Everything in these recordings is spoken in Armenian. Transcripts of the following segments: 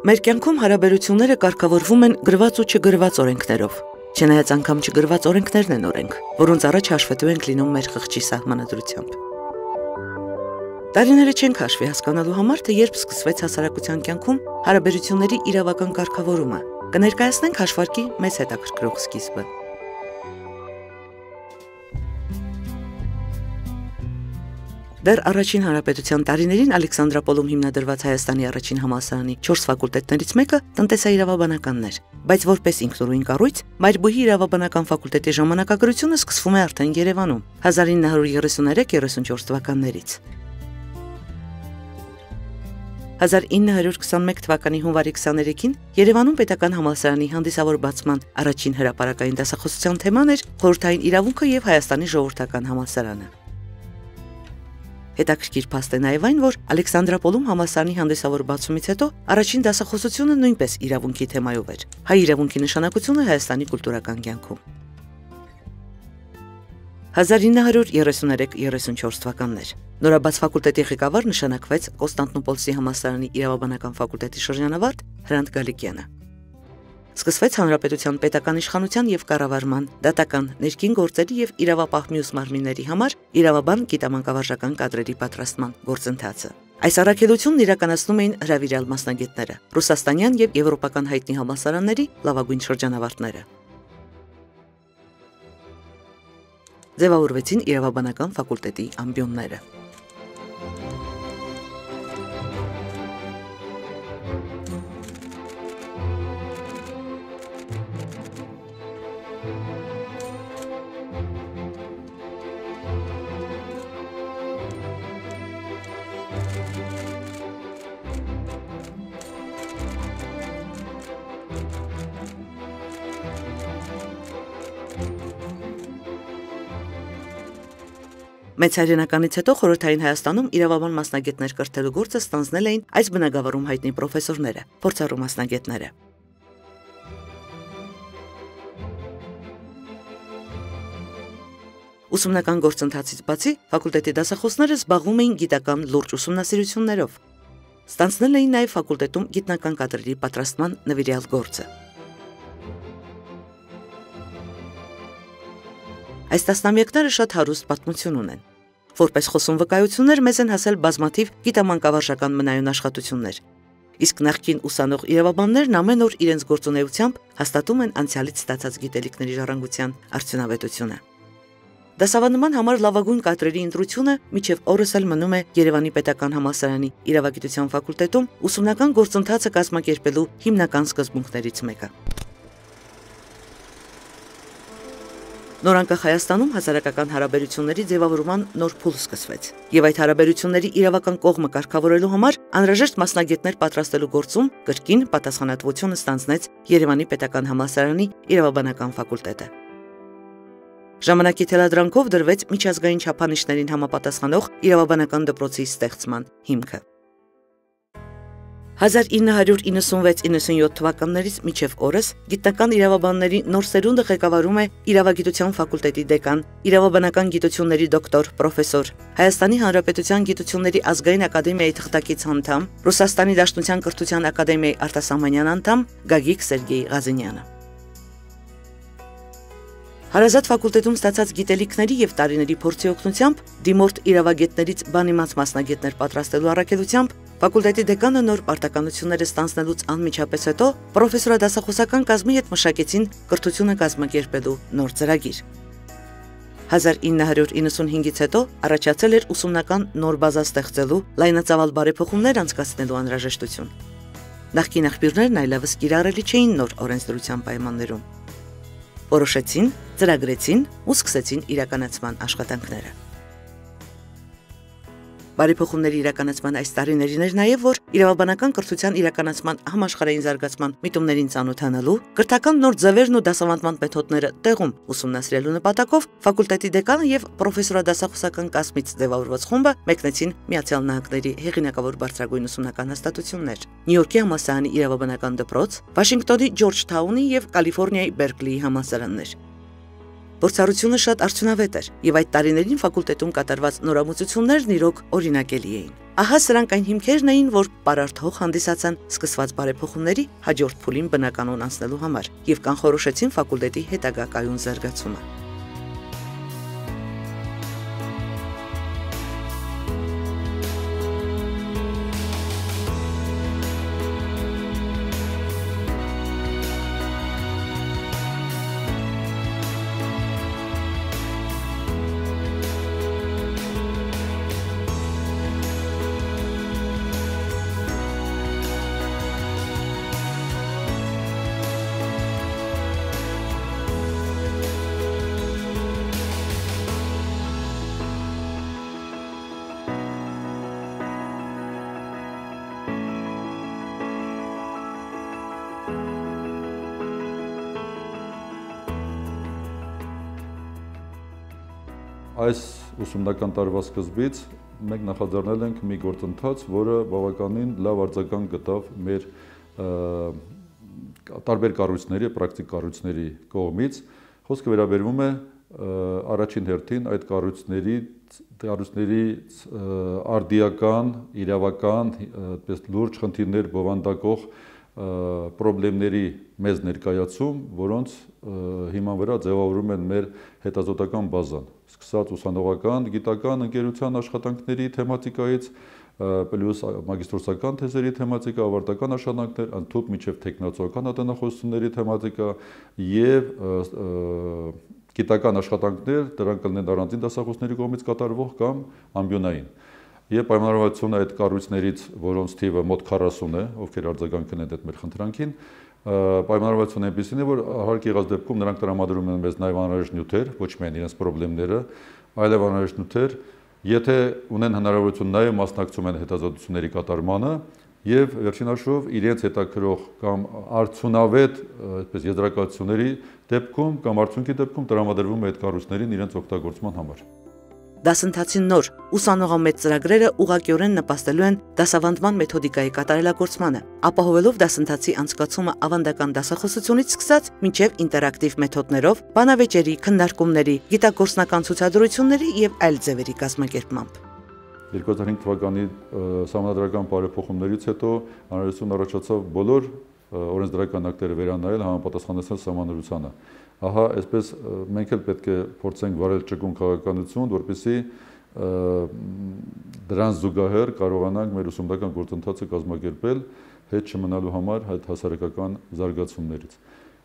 Մեր կյանքում հարաբերությունները կարգավորվում են գրված ու չգրված օրենքներով։ Չնայած անգամ չգրված օրենքներն են օրենք, որոնց առաջ հաշվետու ենք լինում մեր խղճի սահմանադրությամբ։ Տարիները չեն քաշվի հասկանալու համար, թե երբ սկսվեց հասարակության կյանքում հարաբերությունների իրավական կարգավորումը։ Կներկայացնենք հաշվարկի մեծ հետաքրքրող սկիզբը։ Դեռ առաջին հանրապետության տարիներին Ալեքսանդրապոլում հիմնադրված Հայաստանի առաջին համալսարանի 4 ֆակուլտետներից մեկը տնտեսաիրավաբանականն էր, բայց որպես ինքնուրույն կառույց Մայրբույհի իրավաբանական ֆակուլտետի ժամանակագրությունը սկսվում է արդեն Երևանում 1933-34 թվականներից։ 1921 թվականի հունվարի 23-ին Երևանում պետական համալսարանի հանդիսավոր բացման առաջին հրապարակային դասախոսության թեման էր խորհրդային իրավունքը եւ Հայաստանի ժողովրդական համալսարանը։ Հետաքրքիր փաստ է նաև այն, որ Ալեքսանդրապոլում համասարանի հանդեսավոր բացումից հետո առաջին դասախոսությունը նույնպես իրավունքի թեմայով էր։ Հայ իրավունքի նշանակությունը Հայաստանի կուլտուրական կյանքում։ 1933-34 թվականներ։ Նորաբաց ֆակուլտետի ղեկավար նշանակվեց Կոստանդնուպոլսի համալսարանի իրավաբանական ֆակուլտետի շրջանավարտ Հրանտ Գալիկյանը։ Սկսվեց հանրապետության պետական իշխանության եւ կառավարման, դատական, ներքին գործերի եւ իրավապահ մյուս մարմինների համար իրավաբան գիտամանկավարժական կadrերի պատրաստման գործընթացը։ Այս առաքելությունն իրականացնում էին հրավիրյալ մասնագետները, ռուսաստանյան եւ եվրոպական հայտնի համալսարանների լավագույն շրջանավարտները։ Ձևավորվեցին իրավաբանական ֆակուլտետի ամբիոնները։ Մեծ հայրենականից հետո խորհրդային Հայաստանում իրավաբան մասնագետներ կրթելու գործը ստանձնել էին այս բնագավառում հայտնի պրոֆեսորները, փորձառու մասնագետները։ Ուսումնական գործընթացից բացի ֆակուլտետի դասախոսները զբաղվում էին գիտական լուրջ ուսումնասիրություններով։ Ստանձնել էին նաև ֆակուլտետում գիտնական կadrերի պատրաստման նվիրյալ գործը։ Այս տասնամյակները շատ հարուստ պատմություն ունեն։ Որպես խոսուն վկայություններ մեզ են հասել բազմաթիվ գիտամանկավարժական մնայուն աշխատություններ։ Իսկ նախկին ուսանող իրավաբաններն ամեն օր իրենց գործունեությամբ հաստատում են անցյալից ստացած գիտելիքների ժառանգության արդյունավետությունը։ Դասավանդման համար լավագույն կadrերի ընտրությունը միջև օրս էլ մնում է Երևանի Պետական համալսարանի Իրավագիտության ֆակուլտետում ուսումնական գործընթացը կազմակերպելու հիմնական սկզբունքներից մեկը։ Նորանկախ Հայաստանում հասարակական հարաբերությունների ձևավորման նոր փուլ սկսվեց։ Եվ այդ հարաբերությունների իրավական կողմը կարգավորելու համար անհրաժեշտ մասնագետներ պատրաստելու գործում կրկին պատասխանատվությունը ստանձնեց Երևանի Պետական համալսարանի իրավաբանական ֆակուլտետը։ Ժամանակի թելադրանքով դրվեց միջազգային չափանիշներին համապատասխանող իրավաբանական դպրոցի ստեղծման հիմքը։ 1996-97 թվականներից մինչև օրս գիտնական իրավաբանների նոր սերունդը ղեկավարում է Իրավագիտության ֆակուլտետի դեկան, իրավաբանական գիտությունների դոկտոր, պրոֆեսոր, Հայաստանի Հանրապետության Գիտությունների ազգային ակադեմիայի թղթակից անդամ, Ռուսաստանի Դաշնության կրթության ակադեմիայի արտասահմանյան անդամ Գագիկ Սերգեյ Ղազինյանը։ Հարազատ ֆակուլտետում ստացած գիտելիքների եւ տարիների փորձի օգնությամբ դիմորդ իրավագետներից բանիմաց մասնագետներ պատրաստելու առաքելությամբ Ֆակուլտետի դեկանը նոր պարտականությունները ստանձնելուց անմիջապես հետո պրոֆեսորադասախոսական կազմի հետ մշակեցին կրթությունը կազմակերպելու նոր ծրագիր։ 1995-ից հետո առաջացել էր ուսումնական նոր բազա ստեղծելու, լայնածավալ բարեփոխումներ անցկացնելու անհրաժեշտություն։ Նախկին աղբյուրներն այլևս կիրառելի չէին նոր օրենսդրության պայմաններում։ Որոշեցին, ծրագրեցին ու սկսեցին իրականացման աշխատանքները։ Բարեփոխումների իրականացման այս տարիներին էր նաև որ իրավաբանական կրթության իրականացման համաշխարհային զարգացման միտումներին ծանոթանալու, կրթական նոր ձևերն ու դասավանդման մեթոդները տեղում ուսումնասիրելու նպատակով ֆակուլտետի դեկանը եւ պրոֆեսորադասախոսական կազմից ձևավորված խումբը մեկնեցին Միացյալ Նահանգների հեղինակավոր բարձրագույն ուսումնական հաստատություններ՝ Նյու-Յորքի համալսարանի իրավաբանական դպրոց, Վաշինգտոնի Ջորջ Թաունի եւ Կալիֆոռնիայի Բերկլիի համալսարաններ։ Փորձառությունը շատ արդյունավետ էր, եւ այդ տարիներին ֆակուլտետում կատարված նորամուծություններն իրոք օրինակելի էին։ Ահա սրանք այն հիմքերն էին, որ պարարթող հանդիսացան սկսված բարեփոխումների հաջորդ փուլին բնականon անցնելու համար եւ կանխորոշեցին ֆակուլտետի հետագա կայուն զարգացումը։ այս ուսումնական տարվա սկզբից մենք նախաձեռնել ենք մի գործընթաց, որը բավականին լավ արձագանք գտավ մեր տարբեր կառույցների, պրակտիկ կառույցների կողմից։ Խոսքը վերաբերվում է առաջին հերթին այդ կառույցների կառույցների արդիական, իրավական, այդպես լուրջ խնդիրներ բովանդակող խնդիրների մեզ ներկայացում, որոնց հիման վրա ձևավորում են մեր հետազոտական բազան սկսած ուսանողական, գիտական ընկերության աշխատանքների թեմատիկայից, պլյուս մագիստրոսական թեզերի թեմատիկա, ավարտական աշխատանքներ, ընդհանուր միջև տեխնացուական ատենախոսությունների թեմատիկա եւ գիտական աշխատանքներ, դրանք կլինեն առանձին դասախոսների կողմից կատարվող կամ ամբիոնային։ Եվ պայմանավորվածությունը այդ կառույցներից, որոնց թիվը մոտ 40 է, ովքեր արձագանք են այդ մեր խնդրանքին, պայմանավորվածությունը այնպեսին է, որ հարկ եղած դեպքում նրանք տրամադրում են մեզ նաև անհրաժեշտ նյութեր, ոչ միայն իրենց խնդիրները, այլև անհրաժեշտ նյութեր, եթե ունեն հնարավորություն նաև մասնակցում են հետազոտությունների կատարմանը եւ վերջին հաշվով իրենց հետաքրող կամ արդյունավետ այսպես եզրակացությունների դեպքում կամ արդյունքի դեպքում տրամադրվում է այդ կառույցներին իրենց օգտագործման համար դասընթացի նոր ուսանողամետ ծրագրերը ուղղակիորեն նպաստելու են դասավանդման մեթոդիկայի կատարելագործմանը, ապահովելով դասընթացի անցկացումը ավանդական դասախոսությունից սկսած մինչև ինտերակտիվ մեթոդներով, բանավեճերի, քննարկումների, գիտագործնական ցուցադրությունների եւ այլ ձևերի կազմակերպմամբ։ 2005 թվականի համանդրական բարեփոխումներից հետո անհրաժեշտություն առաջացավ բոլոր օրենսդրական ակտերը վերանայել համապատասխանեցնել համանդրությանը ահա այսպես մենք էլ պետք է փորձենք վարել ճկուն քաղաքականություն, որպեսզի դրան զուգահեռ կարողանանք մեր ուսումնական գործընթացը կազմակերպել հետ չմնալու համար այդ հասարակական զարգացումներից։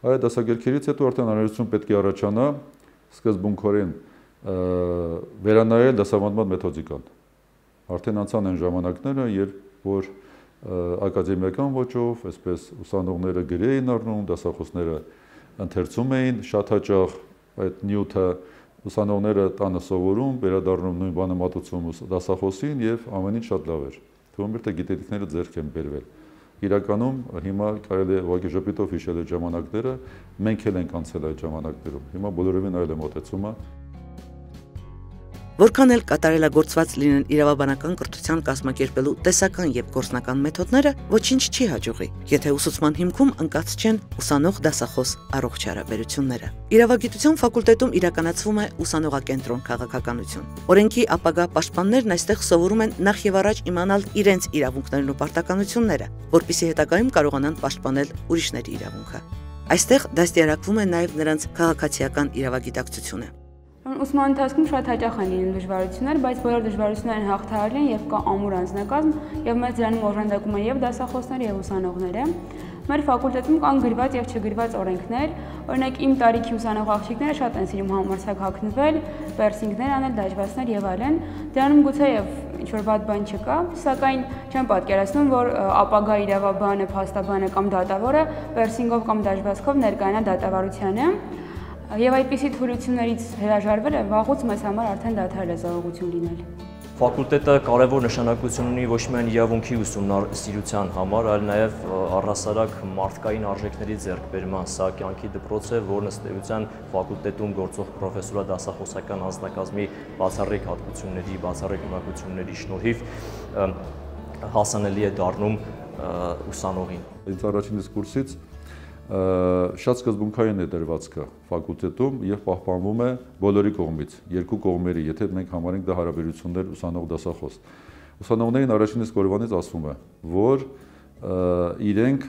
Այդ դասագրքերից հետո արդեն անհրաժեշտություն պետք է առաջանա սկզբունքորեն վերանայել դասավանդման մեթոդիկան։ Արդեն անցան այն ժամանակները, երբ որ ակադեմիական ոճով, այսպես ուսանողները գրեին առնում, դասախոսները ընթերցում էին շատ հաճախ այդ նյութը ուսանողները տանը սովորում, վերադառնում նույն բանը մատուցում դասախոսին եւ ամեն ինչ շատ լավ էր։ Թվում էր թե գիտելիքները ձեռք են բերվել։ Իրականում հիմա կարելի է ուղղակի ժպիտով հիշել այդ ժամանակները, մենք էլ ենք անցել այդ ժամանակներում։ Հիմա բոլորովին այլ է մոտեցումը։ Որքան էլ կատարելագործված լինեն իրավաբանական կրթության կազմակերպելու տեսական եւ գործնական մեթոդները, ոչինչ չի հաջողի, եթե ուսուցման հիմքում ընկած չեն ուսանող դասախոս առողջ հարաբերությունները։ Իրավագիտության ֆակուլտետում իրականացվում է ուսանողակենտրոն քաղաքականություն։ Օրենքի ապագա պաշտպաններն այստեղ սովորում են նախ եւ առաջ իմանալ իրենց իրավունքներն ու պարտականությունները, որpիսի հետագայում կարողանան պաշտպանել ուրիշների իրավունքը։ Այստեղ դաստիարակվում է նաև նրանց քաղաքացիական իրավագիտակցությունը։ Ուսման ընթացքում շատ հաճախ են լինում դժվարություններ, բայց բոլոր դժվարություններն հաղթահարել են եւ կա ամուր անձնակազմ եւ մեծ դրանում օժանդակում են եւ դասախոսները եւ ուսանողները։ Մեր ֆակուլտետում կան գրված եւ չգրված օրենքներ, օրինակ իմ տարիքի ուսանող աղջիկները շատ են սիրում համարցակ հագնվել, պերսինգներ անել, դաջվածներ եւ այլն։ Դրանում գուցե եւ ինչ որ բադ բան չկա, սակայն չեմ պատկերացնում, որ ապագա իրավաբանը, փաստաբանը կամ դատավորը պերսինգով կամ դաջվածքով ներկայանա դատավարությանը Եվ այդպիսի թույլություններից հրաժարվելը վաղուց մեզ համար արդեն դադարել է զողողություն լինել։ Ֆակուլտետը կարևոր նշանակություն ունի ոչ միայն իրավունքի ուսումնասիրության համար, այլ նաև առհասարակ մարդկային արժեքների ձեռքբերման։ Սա կյանքի դպրոց է, որն ըստ էության ֆակուլտետում գործող պրոֆեսորա դասախոսական անձնակազմի բացառիկ հատկությունների, բացառիկ ունակությունների շնորհիվ հասանելի է դառնում ուսանողին։ Ինձ առաջին դիսկուրսից շատ սկզբունքային է դրվածքը ֆակուլտետում եւ պահպանվում է բոլորի կողմից, երկու կողմերի, եթե մենք համարենք դա հարաբերություններ ուսանող դասախոս։ Ուսանողներին առաջին իսկ օրվանից ասվում է, որ իրենք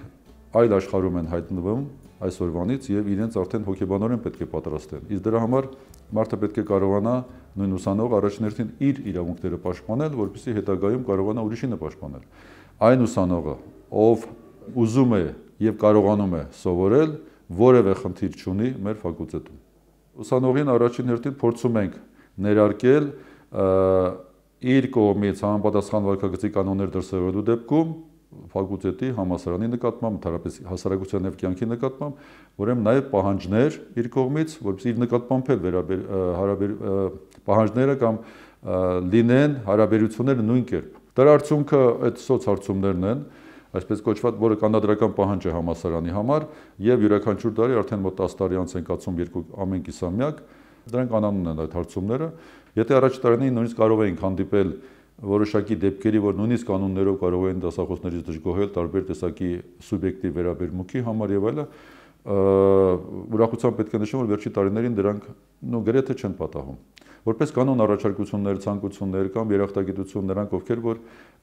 այլ աշխարհում են հայտնվում այս օրվանից եւ իրենց արդեն հոգեբանորեն պետք է պատրաստեն։ Իսկ դրա համար մարդը պետք է կարողանա նույն ուսանողը առաջներթին իր իրավունքները պաշտպանել, որպեսզի հետագայում կարողանա ուրիշինը պաշտպանել։ Այն ուսանողը, ով ուզում է եւ կարողանում է սովորել, որևէ խնդիր չունի մեր ֆակուլտետում։ Ուսանողին առաջին հերթին փորձում ենք ներարկել իր կողմից համապատասխան վարքագծի կանոններ դրսևորելու դեպքում ֆակուլտետի համասարանի նկատմամբ, ընդհանրապես հասարակության եւ կյանքի նկատմամբ, ուրեմն նաեւ պահանջներ իր կողմից, որովհետեւ իր նկատմամբ էլ վերաբեր հարաբեր պահանջները կամ լինեն հարաբերությունները նույն կերպ։ Դրա արդյունքը այդ սոցհարցումներն են, այսպես կոչված, որը կանադրական պահանջ է համասարանի համար եւ յուրաքանչյուր տարի արդեն մոտ 10 տարի անց ենք ացում երկու ամեն կիսամյակ, դրանք անանուն են այդ հարցումները։ Եթե առաջ տարիներին նույնիսկ կարող էինք հանդիպել որոշակի դեպքերի, որ նույնիսկ կանոններով կարող են դասախոսներից դժգոհել տարբեր տեսակի սուբյեկտիվ վերաբերմունքի համար եւ այլը, ուրախությամբ պետք է նշեմ, որ վերջի տարիներին դրանք նո գրեթե չեն պատահում։ Որպես կանոն առաջարկություններ, ցանկություններ կամ երախտագիտություն նրանք ովքեր որ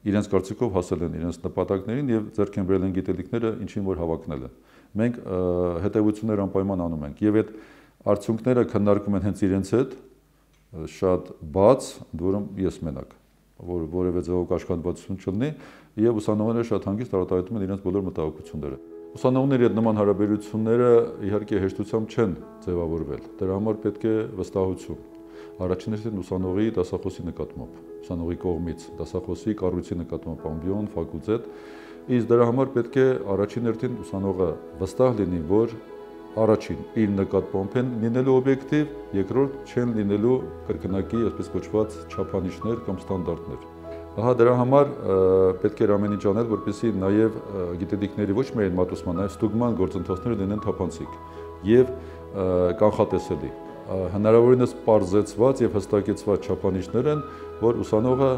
իրենց կարծիքով հասել են իրենց նպատակներին եւ ձեռք են բերել են գիտելիքները, ինչին որ հավակնել են։ Մենք հետեւություններ անպայման անում ենք եւ այդ արդյունքները քննարկում են հենց իրենց հետ շատ բաց, որում ես մենակ որ որևէ ձևով կաշկանդվածություն չլինի եւ ուսանողները շատ հանգիստ արտահայտում են իրենց բոլոր մտահոգությունները։ Ուսանողների հետ նման հարաբերությունները իհարկե հեշտությամբ չեն ձևավորվել։ Դրա համար պետք է վստահություն։ Առաջին հերթին ուսանողի դասախոսի նկատմամբ, ուսանողի կողմից, դասախոսի կառույցի նկատմամբ ամբիոն, ֆակուլտետ, իսկ դրա համար պետք է առաջին հերթին ուսանողը վստահ լինի, որ առաջին իր նկատմամբ են լինելու օբյեկտիվ, երկրորդ չեն լինելու կրկնակի, այսպես կոչված չափանիշներ կամ ստանդարտներ։ Ահա դրա համար պետք է ամեն ինչ անել, որպեսզի նաև գիտելիքների ոչ միայն մատուցման, նաև ստուգման գործընթացները լինեն թափանցիկ եւ կանխատեսելի հնարավորինս parzեցված եւ հստակեցված չափանիշներ են, որ ուսանողը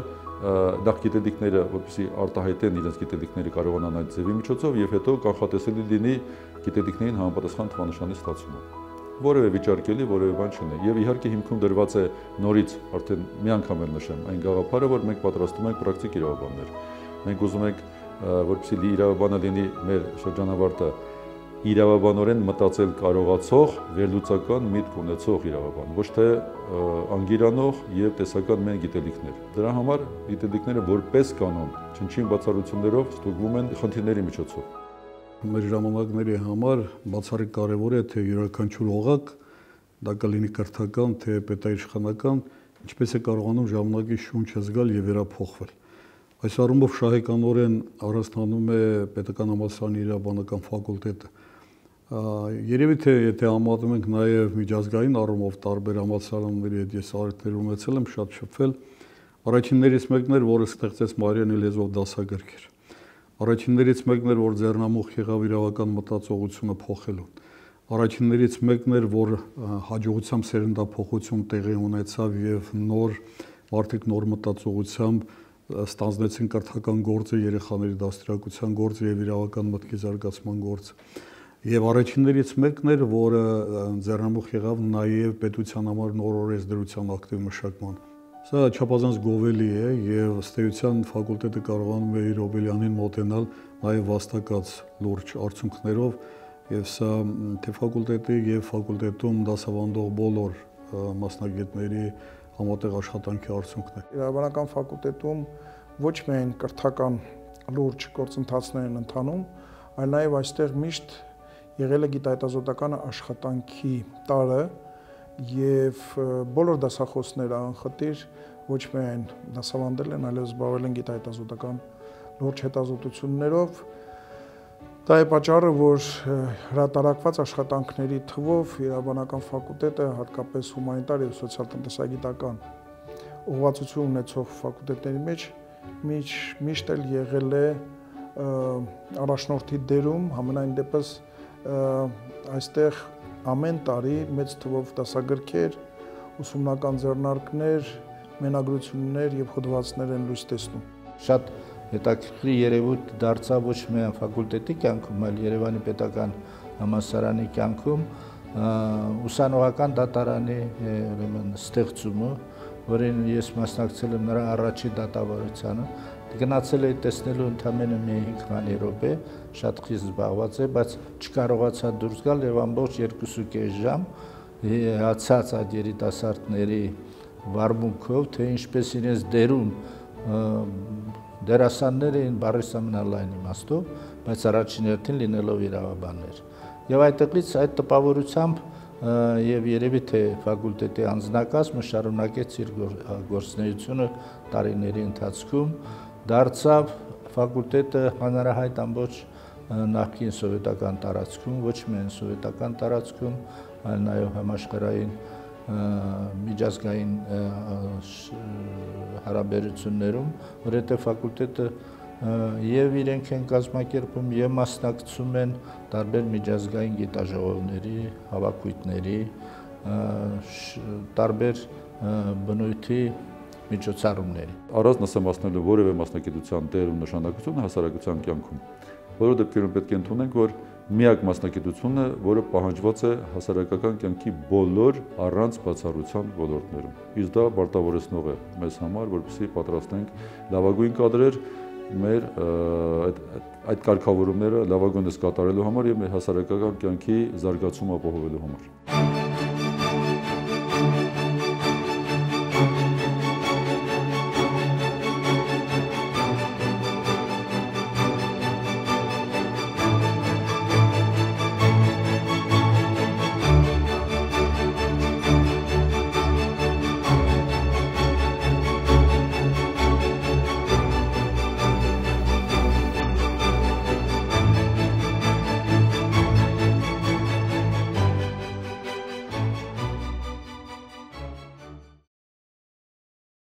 նախ գիտելիքները, որպեսզի արտահայտեն իրենց գիտելիքները կարողանան այդ ձևի միջոցով եւ հետո կանխատեսելի լինի գիտելիքներին համապատասխան թվանշանի ստացումը որևէ վիճարկելի, որևէ բան չունի։ Եվ իհարկե հիմքում դրված է նորից արդեն մի անգամ էլ նշեմ այն գաղափարը, որ մենք պատրաստում ենք պրակտիկ իրավաբաններ։ Մենք ուզում ենք, որպեսզի իրավաբանը լինի մեր շրջանավարտը իրավաբանորեն մտածել կարողացող, վերլուծական միտք ունեցող իրավաբան, ոչ թե անգիրանող եւ տեսական մեն գիտելիքներ։ Դրա համար գիտելիքները որպես կանոն չնչին բացառություններով ստուգվում են խնդիրների միջոցով։ Մեր ժամանակների համար բացառիկ կարևոր է թե յուրաքանչյուր օղակ դա կլինի կրթական, թե պետաիշխանական, ինչպես է կարողանում ժամանակի շունչը զգալ եւ վերափոխվել։ Այս առումով շահեկանորեն առանձնանում է պետական համալսարանի իրավաբանական ֆակուլտետը Երևի թե եթե համատում ենք նաև միջազգային առումով տարբեր համալսարանների հետ ես արարքներ ունեցել եմ շատ շփվել, առաջիններից մեկն էր, որը ստեղծեց Մարիանի լեզվով դասագրքեր։ Առաջիններից մեկն էր, որ ձեռնամուխ եղավ իրավական մտածողությունը փոխելու։ Առաջիններից մեկն էր, որ հաջողությամբ սերնդափոխություն տեղի ունեցավ եւ նոր մարդիկ նոր մտածողությամբ ստանձնեցին կրթական գործը, երեխաների դաստիարակության գործը եւ իրավական մտքի զարգացման գործը Եվ առաջիններից մեկն էր, որը ձեռնամուխ եղավ նաև պետության համար նոր օրենսդրության ակտիվ մշակման։ Սա չափազանց գովելի է եւ ըստ էության ֆակուլտետը կարողանում է իր Օբելյանին մոտենալ նաև վաստակած լուրջ արդյունքներով եւ սա թե ֆակուլտետի եւ ֆակուլտետում դասավանդող բոլոր մասնագետների համատեղ աշխատանքի արդյունքն է։ Իրավաբանական ֆակուլտետում ոչ միայն կրթական լուրջ գործընթացներ են ընթանում, այլ նաև այստեղ միշտ եղել է գիտահետազոտական աշխատանքի տարը եւ բոլոր դասախոսները անխտիր ոչ միայն դասավանդել են, այլև զբաղվել են գիտահետազոտական լուրջ հետազոտություններով։ Դա է պատճառը, որ հրատարակված աշխատանքների թվով իրավաբանական ֆակուլտետը հատկապես հումանիտար եւ սոցիալ-տնտեսագիտական ուղղվածություն ունեցող ֆակուլտետների մեջ միջ միշտ էլ եղել է առաջնորդի դերում, համենայն դեպս այստեղ ամեն տարի մեծ թվով դասագրքեր, ուսումնական ձեռնարկներ, մենագրություններ եւ հոդվածներ են լույս տեսնում։ Շատ հետաքրքիր երևույթ դարձավ ոչ միայն ֆակուլտետի կյանքում, այլ Երևանի պետական համալսարանի կյանքում ուսանողական դատարանի ուրեմն ստեղծումը որին ես մասնակցել եմ նրա առաջի դատավարությանը, գնացել էի տեսնելու ընդամենը մի 5 րոպե, շատ խիստ զբաղված է, բայց չկարողացա դուրս գալ եւ ամբողջ 2.5 ժամ հացած այդ երիտասարդների վարմունքով, թե ինչպես իրենց դերում դերասաններ էին բարիս ամենալայն իմաստով, բայց առաջին հերթին լինելով իրավաբաններ։ Եվ այդտեղից այդ տպավորությամբ եւ երևի թե ֆակուլտետի անձնակազմը շարունակեց իր գործունեությունը տարիների ընթացքում, դարձավ ֆակուլտետը հանրահայտ ամբողջ նախկին սովետական տարածքում, ոչ միայն սովետական տարածքում, այլ նաեւ համաշխարհային միջազգային հարաբերություններում, որովհետև ֆակուլտետը եւ իրենք են կազմակերպում եւ մասնակցում են տարբեր միջազգային գիտաժողովների, հավաքույթների, տարբեր բնույթի միջոցառումների։ Առանց նսեմացնելու որևէ մասնակցության դեր ու նշանակություն հասարակության կյանքում։ Որը դեպքերում պետք է ընդունենք, որ միակ մասնակցությունը, որը պահանջված է հասարակական կյանքի բոլոր առանց բացառության ոլորտներում։ Իսկ դա բարտավորեցնող է մեզ համար, որպեսզի պատրաստենք լավագույն կադրեր մեր այդ այդ կարգավորումները լավագույնս կատարելու համար եւ մեր հասարակական կյանքի զարգացումը ապահովելու համար։